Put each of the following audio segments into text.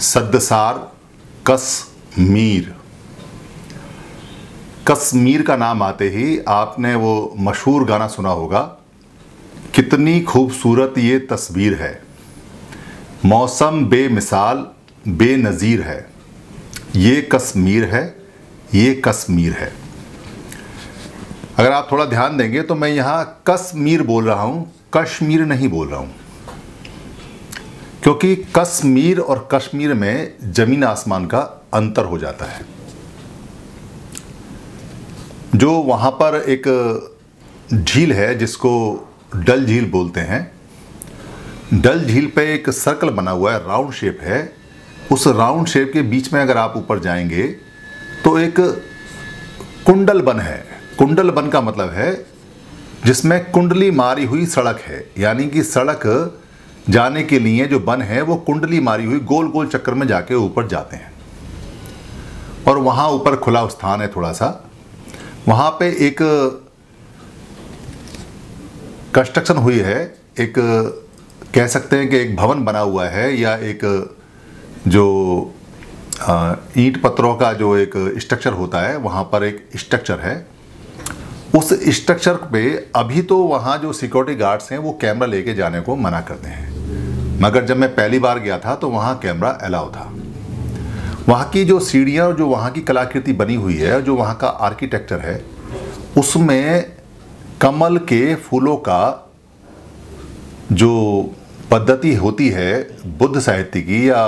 सद्दसार कश्मीर। कश्मीर का नाम आते ही आपने वो मशहूर गाना सुना होगा, कितनी खूबसूरत ये तस्वीर है। मौसम बेमिसाल, बेनज़ीर है। ये कश्मीर है, ये कश्मीर है। अगर आप थोड़ा ध्यान देंगे तो मैं यहाँ कश्मीर बोल रहा हूँ, कश्मीर नहीं बोल रहा हूँ। क्योंकि कश्मीर और कश्मीर में ज़मीन आसमान का अंतर हो जाता है। जो वहाँ पर एक झील है, जिसको डल झील बोलते हैं, डल झील पे एक सर्कल बना हुआ है, राउंड शेप है। उस राउंड शेप के बीच में अगर आप ऊपर जाएँगे तो एक कुंडल बन है। कुंडल बन का मतलब है, जिसमें कुंडली मारी हुई सड़क है। यानी कि सड़क जाने के लिए जो बन है, वो कुंडली मारी हुई गोल गोल चक्कर में जाके ऊपर जाते हैं। और वहाँ ऊपर खुला स्थान है थोड़ा सा वहाँ पे एक कंस्ट्रक्शन हुई है, एक कह सकते हैं कि एक भवन बना हुआ है, या एक जो ईंट पत्थरों का जो एक स्ट्रक्चर होता है, वहाँ पर एक स्ट्रक्चर है। उस स्ट्रक्चर पे अभी तो वहाँ जो सिक्योरिटी गार्ड्स हैं, वो कैमरा लेके जाने को मना करते हैं। मगर जब मैं पहली बार गया था तो वहाँ कैमरा अलाउ था। वहाँ की जो सीढ़ियाँ और जो वहाँ की कलाकृति बनी हुई है जो वहाँ का आर्किटेक्चर है, उसमें कमल के फूलों का जो पद्धति होती है, बुद्ध साहित्य की या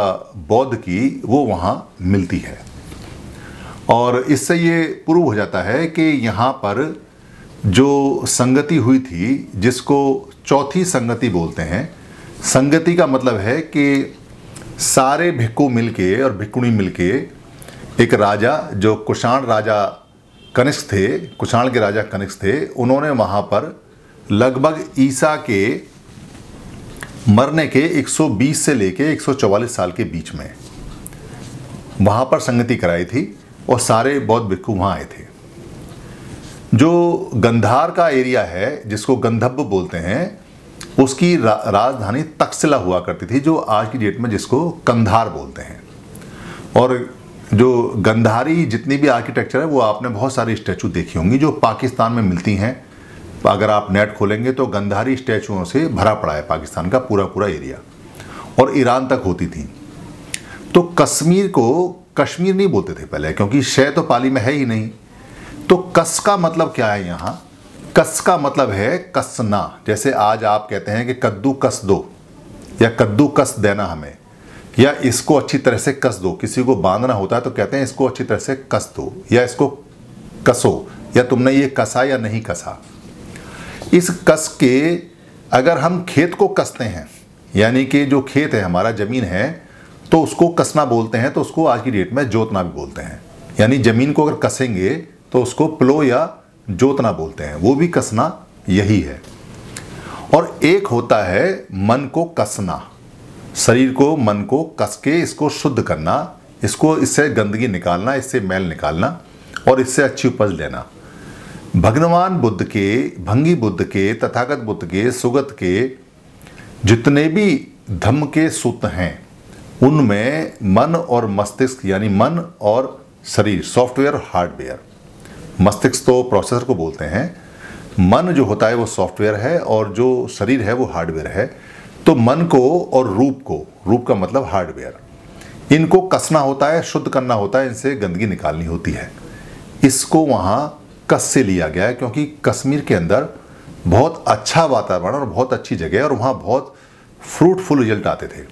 बौद्ध की, वो वहाँ मिलती है। और इससे ये प्रूव हो जाता है कि यहाँ पर जो संगति हुई थी, जिसको चौथी संगति बोलते हैं संगति का मतलब है कि सारे भिक्खु मिलके और भिक्कुणी मिलके एक राजा, जो कुषाण राजा कनिष्क थे, कुषाण के राजा कनिष्क थे, उन्होंने वहाँ पर लगभग ईसा के मरने के 120 से लेके 144 साल के बीच में वहाँ पर संगति कराई थी और सारे बौद्ध भिक्खु वहाँ आए थे। जो गंधार का एरिया है, जिसको गंधब्ब बोलते हैं उसकी रा, राजधानी तक्षशिला हुआ करती थी जो आज की डेट में जिसको कंधार बोलते हैं। और जो गंधारी जितनी भी आर्किटेक्चर है वो आपने बहुत सारी स्टैचू देखी होंगी जो पाकिस्तान में मिलती हैं। अगर आप नेट खोलेंगे तो गंधारी स्टैचुओं से भरा पड़ा है पाकिस्तान का पूरा पूरा एरिया और ईरान तक होती थी। तो कश्मीर को कश्मीर नहीं बोलते थे पहले क्योंकि शय तो पाली में है ही नहीं। तो कस का मतलब क्या है यहाँ? कस का मतलब है कसना। जैसे आज आप कहते हैं कि कद्दू कस दो, या कद्दू कस देना हमें, या इसको अच्छी तरह से कस दो। किसी को बांधना होता है तो कहते हैं इसको अच्छी तरह से कस दो, या इसको कसो, या तुमने ये कसा या नहीं कसा। इस कस के अगर हम खेत को कसते हैं, यानी कि जो खेत है, हमारा ज़मीन है तो उसको कसना बोलते हैं तो उसको आज की डेट में जोतना भी बोलते हैं। यानी ज़मीन को अगर कसेंगे तो उसको प्लो या जोतना बोलते हैं, वो भी कसना यही है। और एक होता है मन को कसना, शरीर को मन को कस के इसको शुद्ध करना, इसको, इससे गंदगी निकालना, इससे मैल निकालना और इससे अच्छी उपज लेना। भगवान बुद्ध के, भंगी बुद्ध के, तथागत बुद्ध के, सुगत के जितने भी धम्म के सूत्र हैं, उनमें मन और मस्तिष्क यानी मन और शरीर, सॉफ्टवेयर, हार्डवेयर मस्तिष्क तो प्रोसेसर को बोलते हैं। मन जो होता है वो सॉफ्टवेयर है और जो शरीर है वो हार्डवेयर है। तो मन को और रूप को, रूप का मतलब हार्डवेयर इनको कसना होता है, शुद्ध करना होता है, इनसे गंदगी निकालनी होती है। इसको वहाँ कस से लिया गया है क्योंकि कश्मीर के अंदर बहुत अच्छा वातावरण और बहुत अच्छी जगह है और वहाँ बहुत फ्रूटफुल रिज़ल्ट आते थे।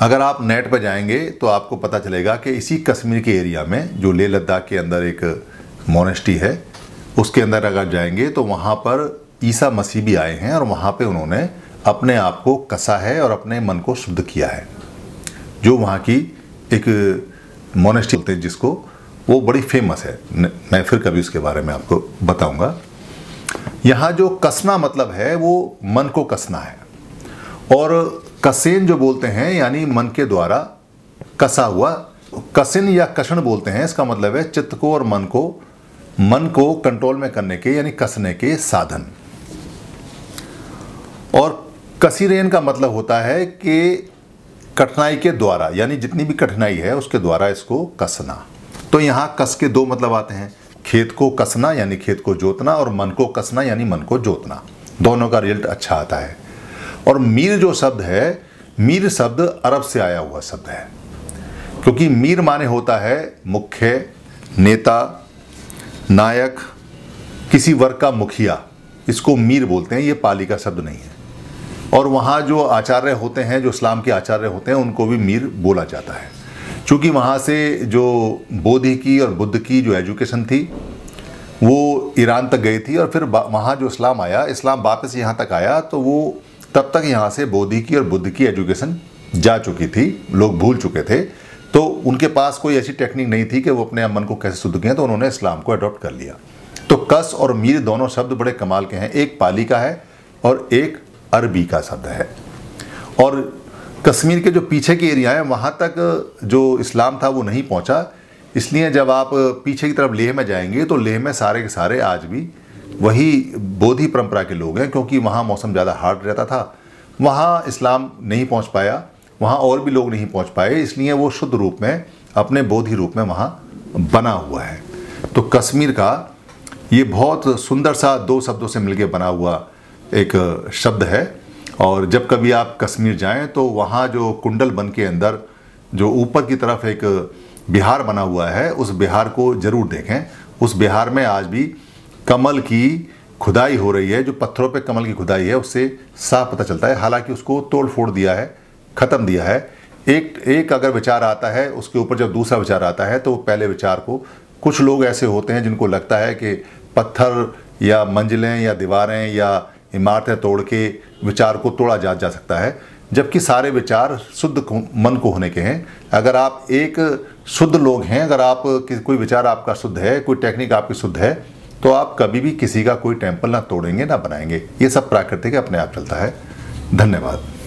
अगर आप नेट पर जाएँगे तो आपको पता चलेगा कि इसी कश्मीर के एरिया में, जो लेह लद्दाख के अंदर एक मोनेस्टी है, उसके अंदर अगर जाएँगे तो वहाँ पर ईसा मसीह भी आए हैं और वहाँ पे उन्होंने अपने आप को कसा है और अपने मन को शुद्ध किया है। जो वहाँ की एक मोनेस्टी बोलते हैं जिसको, वो बड़ी फ़ेमस है। मैं फिर कभी उसके बारे में आपको बताऊँगा। यहाँ जो कसना मतलब है, वो मन को कसना है। और कसेन जो बोलते हैं, यानी मन के द्वारा कसा हुआ, कसिन या कषण बोलते हैं, इसका मतलब है चित्त को और मन को मन को कंट्रोल में करने के, यानी कसने के साधन। और कसीरेन का मतलब होता है कि कठिनाई के द्वारा, यानी जितनी भी कठिनाई है, उसके द्वारा इसको कसना। तो यहाँ कस के दो मतलब आते हैं, खेत को कसना, यानी खेत को जोतना, और मन को कसना, यानी मन को जोतना। दोनों का रिज़ल्ट अच्छा आता है। और मीर जो शब्द है, मीर शब्द अरब से आया हुआ शब्द है। क्योंकि मीर माने होता है मुख्य, नेता, नायक, किसी वर्ग का मुखिया। इसको मीर बोलते हैं, ये पाली का शब्द नहीं है। और वहाँ जो आचार्य होते हैं, जो इस्लाम के आचार्य होते हैं, उनको भी मीर बोला जाता है। क्योंकि वहाँ से जो बोधि की और बुद्ध की जो एजुकेशन थी, वो ईरान तक गई थी और फिर वहाँ जो इस्लाम आया, इस्लाम वापस यहाँ तक आया तो वो तब तक यहाँ से बोधि की और बुद्ध की एजुकेशन जा चुकी थी, लोग भूल चुके थे। तो उनके पास कोई ऐसी टेक्निक नहीं थी कि वो अपने मन को कैसे शुद्ध किए तो उन्होंने इस्लाम को अडॉप्ट कर लिया। तो कस और मीर दोनों शब्द बड़े कमाल के हैं। एक पाली का है और एक अरबी का शब्द है। और कश्मीर के जो पीछे के एरिया हैं, वहाँ तक जो इस्लाम था वो नहीं पहुँचा। इसलिए जब आप पीछे की तरफ़ लेह में जाएँगे तो लेह में सारे के सारे आज भी वही बोधि परंपरा के लोग हैं, क्योंकि वहाँ मौसम ज़्यादा हार्ड रहता था। वहाँ इस्लाम नहीं पहुँच पाया, वहाँ और भी लोग नहीं पहुँच पाए, इसलिए वो शुद्ध रूप में, अपने बोधि रूप में वहाँ बना हुआ है। तो कश्मीर का ये बहुत सुंदर सा दो शब्दों से मिलके बना हुआ एक शब्द है, और जब कभी आप कश्मीर जाएँ तो वहाँ जो कुंडल बन के अंदर, जो ऊपर की तरफ़ एक बिहार बना हुआ है, उस बिहार को ज़रूर देखें। उस बिहार में आज भी कमल की खुदाई हो रही है, जो पत्थरों पे कमल की खुदाई है, उससे साफ़ पता चलता है। हालाँकि उसको तोड़ फोड़ दिया है, ख़त्म दिया है। एक एक अगर विचार आता है, उसके ऊपर जब दूसरा विचार आता है तो पहले विचार को, कुछ लोग ऐसे होते हैं जिनको लगता है कि पत्थर या मंजिलें या दीवारें या इमारतें तोड़ के विचार को तोड़ा जा जा सकता है। जबकि सारे विचार शुद्ध मन को होने के हैं। अगर आप एक शुद्ध लोग हैं, अगर आप कोई विचार आपका शुद्ध है, कोई टेक्निक आपकी शुद्ध है तो आप कभी भी किसी का कोई टेंपल ना तोड़ेंगे, ना बनाएँगे। ये सब प्राकृतिक अपने आप चलता है। धन्यवाद।